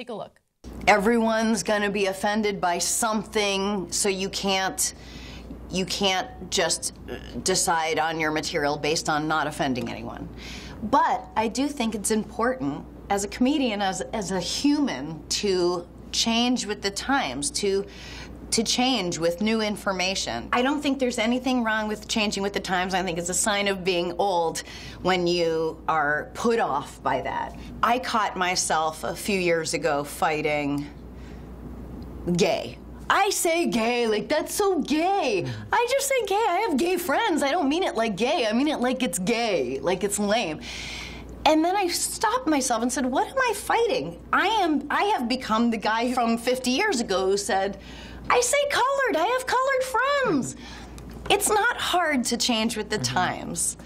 Take a look. everyone's going to be offended by something so you can't you can't just uh, decide on your material based on not offending anyone but i do think it's important as a comedian as as a human to change with the times to to change with new information. I don't think there's anything wrong with changing with the times. I think it's a sign of being old when you are put off by that. I caught myself a few years ago fighting gay. I say gay, like that's so gay. I just say gay. I have gay friends. I don't mean it like gay. I mean it like it's gay, like it's lame. And then I stopped myself and said, "What am I fighting? I am I have become the guy from 50 years ago who said, I say colored. I have colored friends. It's not hard to change with the mm-hmm. times.